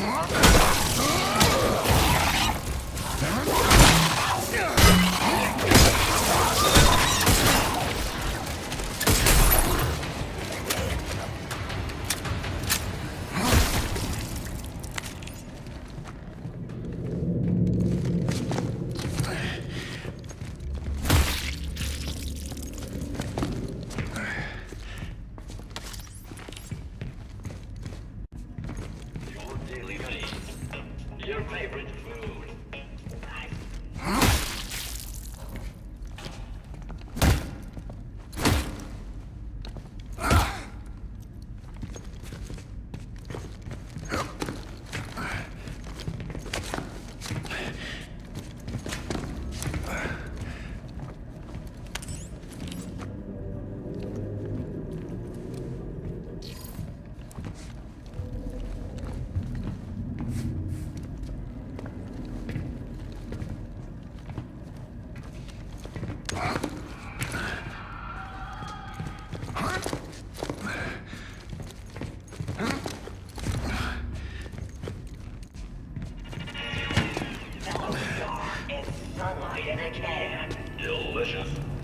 Your Your favorite Delicious.